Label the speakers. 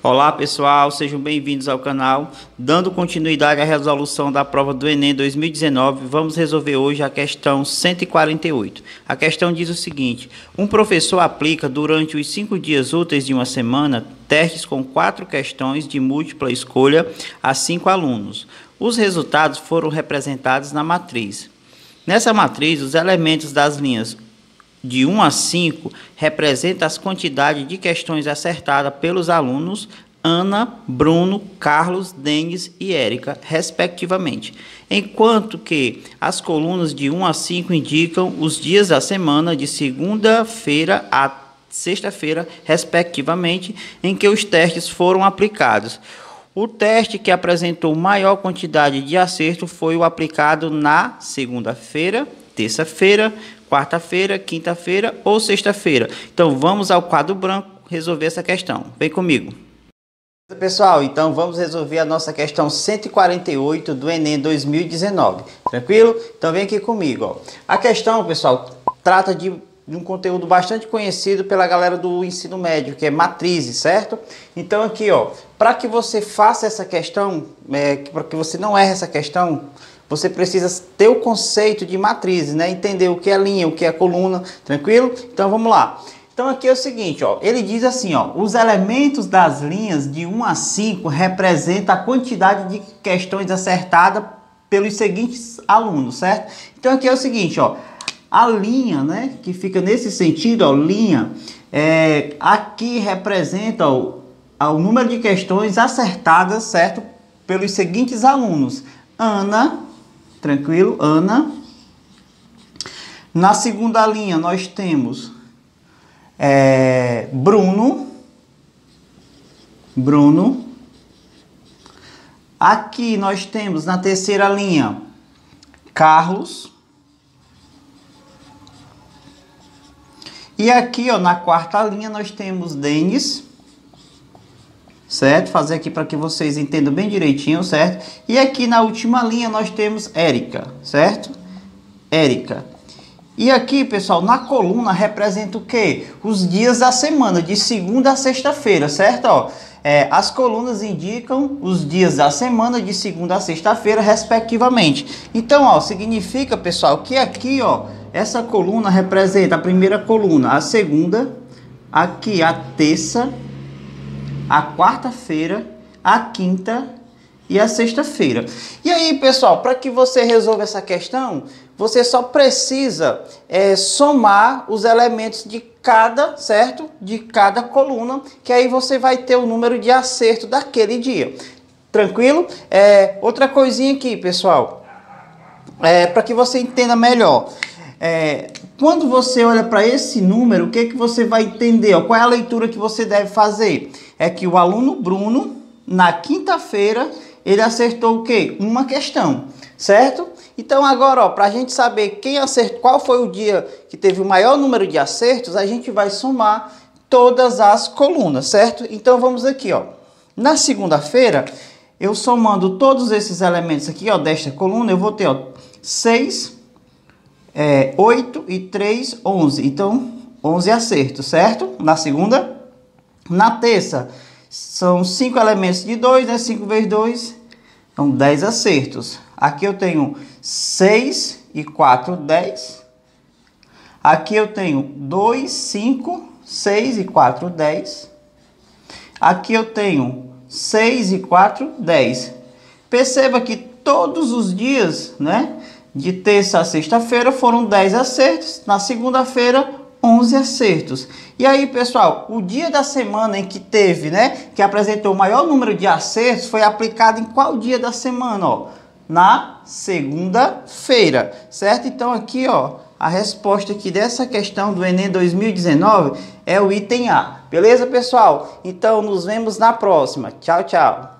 Speaker 1: Olá pessoal, sejam bem-vindos ao canal. Dando continuidade à resolução da prova do Enem 2019, vamos resolver hoje a questão 148. A questão diz o seguinte: um professor aplica durante os cinco dias úteis de uma semana testes com quatro questões de múltipla escolha a cinco alunos. Os resultados foram representados na matriz. Nessa matriz, os elementos das linhas de 1 a 5 representa as quantidades de questões acertadas pelos alunos Ana, Bruno, Carlos, Denis e Érica, respectivamente, enquanto que as colunas de 1 a 5 indicam os dias da semana de segunda-feira a sexta-feira, respectivamente, em que os testes foram aplicados. O teste que apresentou maior quantidade de acerto foi o aplicado na segunda-feira, terça-feira, quarta-feira, quinta-feira ou sexta-feira. Então vamos ao quadro branco resolver essa questão. Vem comigo. Pessoal, então vamos resolver a nossa questão 148 do Enem 2019. Tranquilo? Então vem aqui comigo. Ó. A questão, pessoal, trata de, um conteúdo bastante conhecido pela galera do ensino médio, que é matrizes, certo? Então aqui, ó, para que você faça essa questão, é, para que você não erre essa questão, você precisa ter o conceito de matrizes, né? Entender o que é linha, o que é coluna, tranquilo? Então vamos lá. Então aqui é o seguinte, ó, ele diz assim, ó, os elementos das linhas de 1 a 5 representam a quantidade de questões acertadas pelos seguintes alunos, certo? Então aqui é o seguinte, ó, a linha, né, que fica nesse sentido, ó, linha, é, aqui representa ó, o número de questões acertadas, certo? Pelos seguintes alunos, Ana, Tranquilo? Ana. Na segunda linha nós temos é, Bruno. Bruno. Aqui nós temos na terceira linha Carlos. E aqui, ó, na quarta linha nós temos Denis certo? Fazer aqui para que vocês entendam bem direitinho, certo? E aqui na última linha nós temos Érica, certo? Érica. E aqui, pessoal, na coluna representa o quê? Os dias da semana, de segunda a sexta-feira, certo? Ó, é, as colunas indicam os dias da semana, de segunda a sexta-feira, respectivamente. Então, ó, significa, pessoal, que aqui, ó, essa coluna representa a primeira coluna, a segunda, aqui a terça, a quarta-feira, a quinta e a sexta-feira. E aí, pessoal, para que você resolva essa questão, você só precisa é, somar os elementos de cada, certo? De cada coluna, que aí você vai ter o número de acerto daquele dia. Tranquilo? É, outra coisinha aqui, pessoal, é, para que você entenda melhor. É, quando você olha para esse número, o que, que você vai entender? Ó, qual é a leitura que você deve fazer? É que o aluno Bruno, na quinta-feira, ele acertou o quê? Uma questão, certo? Então agora, para a gente saber quem acertou, qual foi o dia que teve o maior número de acertos, a gente vai somar todas as colunas, certo? Então vamos aqui, ó. Na segunda-feira, eu somando todos esses elementos aqui, ó, desta coluna, eu vou ter, ó, 6 é, 8 e 3, 11. Então, 11 acertos, certo? Na segunda. Na terça, são 5 elementos de 2, né? 5 vezes 2, são 10 acertos. Aqui eu tenho 6 e 4, 10. Aqui eu tenho 2, 5, 6 e 4, 10. Aqui eu tenho 6 e 4, 10. Perceba que todos os dias, né? De terça a sexta-feira foram 10 acertos, na segunda-feira 11 acertos. E aí, pessoal, o dia da semana em que teve, né, que apresentou o maior número de acertos foi aplicado em qual dia da semana, ó? Na segunda-feira, certo? Então aqui, ó, a resposta aqui dessa questão do ENEM 2019 é o item A. Beleza, pessoal? Então nos vemos na próxima. Tchau, tchau.